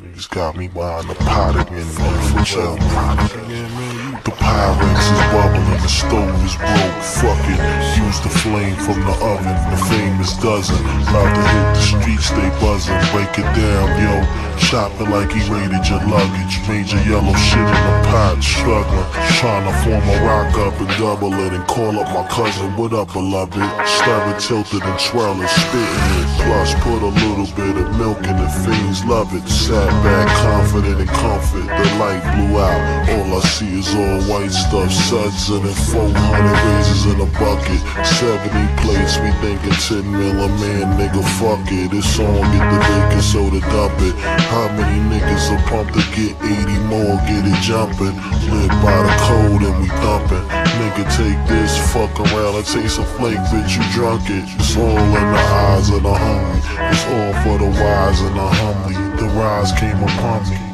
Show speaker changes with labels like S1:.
S1: Niggas got me behind the pot again, man, for real. The Pyrex is bubbling, the stove is broke, fuck it. Use the flame from the oven, the famous dozen. About to hit the streets, they buzzing, break it down, yo. Chop it like he raided your luggage. Major yellow shit in the pot, struggling. Trying to form a rock up and double it and call up my cousin. What up, beloved? Stir it, tilted and swirl it, spitting it. Plus, put a little bit of milk in the fiends, love it. Sat back, confident and comfort. The light blew out. All I see is all white stuff, suds in it. 400 razors in a bucket. 70 plates, we thinking 10 mil a man, nigga. Fuck it. This song get the baking soda dump it. How many niggas are pumped to get 80 more, get it jumping? Live by the code and we thumping. Nigga, take this, fuck around and taste a flake, bitch, you drunk it. It's all in the eyes of the hungry. It's all for the wise and the humbly. The rise came. Upon me.